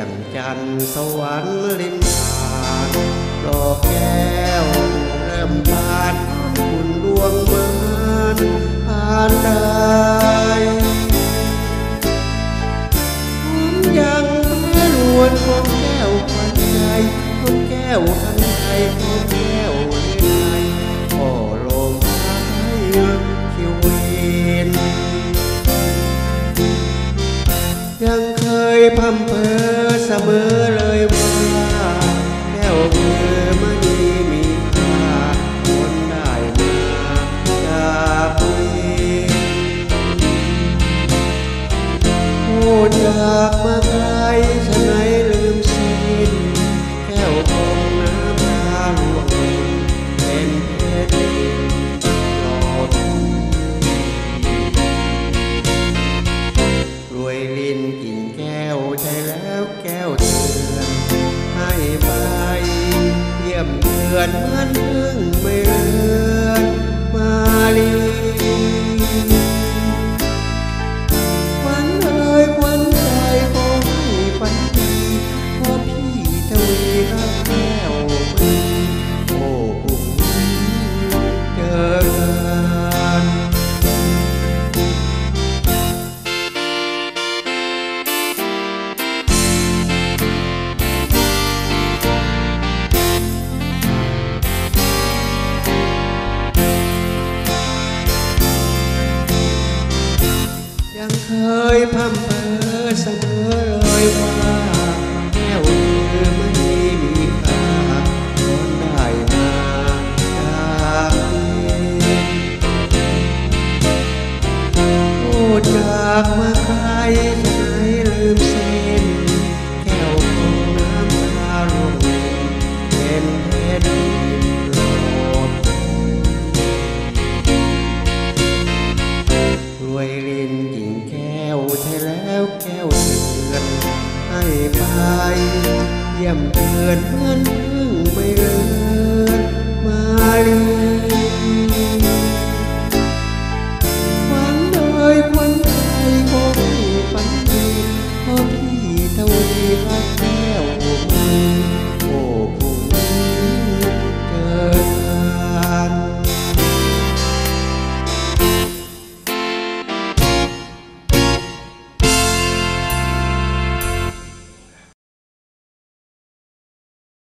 ยงจันทร์สวรรค์ริมหาดดอกแก้วเริ่มบานคุณดวงเมือนผ่านได้ผมยังแม่รวนของแก้วควันใจของแก้วทันใจของแก้วเล่นไทยพ่อลมพายคิวเวนยังเคยพำเพอ เสมอเลยว่าแก้วเมือมันนี้มีค่าคนได้มาจากเองพูดจาก อนเหมือนพึ่ง ยังเคยพำเพอเสมอเลยว่าแก้วคือมันมีมีค่าคนได้มาจากนี้พูดจากมาใคร ไป เยี่ยมเกินเพื่อนพึ่งไม่เลือนมาลี